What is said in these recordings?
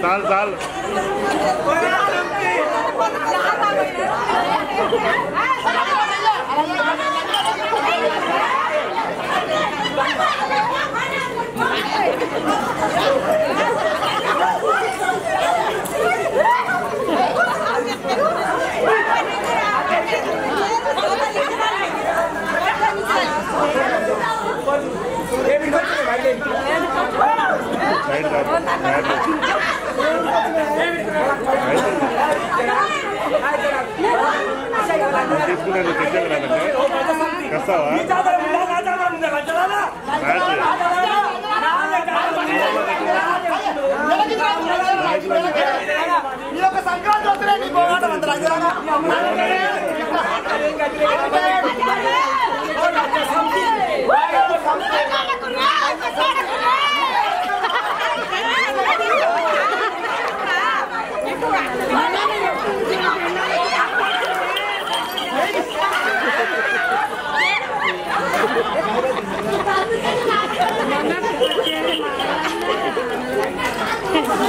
dal, dal. Nein, nein, nein. తీసుకున్నాను తెచ్చాను కస్తావా సంక్రాంతి వస్తున్నాయి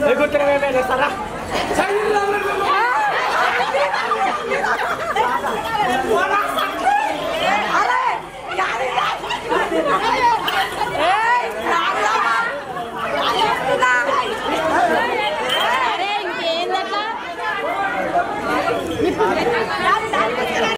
देखो तेरे में मैंने सारा Yeah.